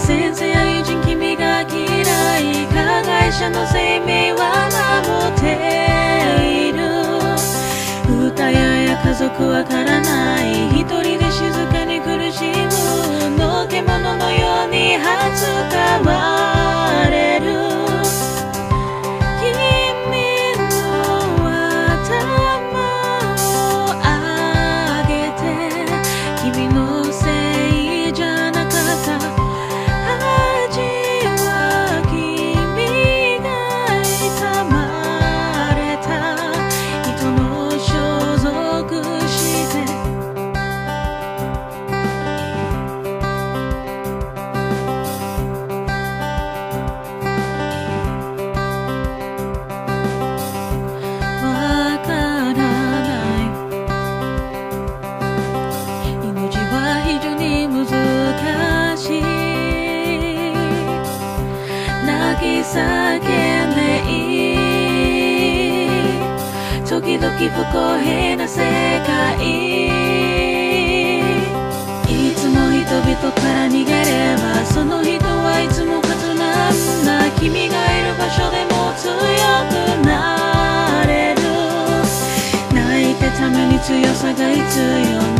先人君が嫌い。加害者の生命は守って叫んでいい時々不公平な世界いつも人々から逃げればその人はいつも勝つなんだ君がいる場所でも強くなれる泣いてために強さが必要な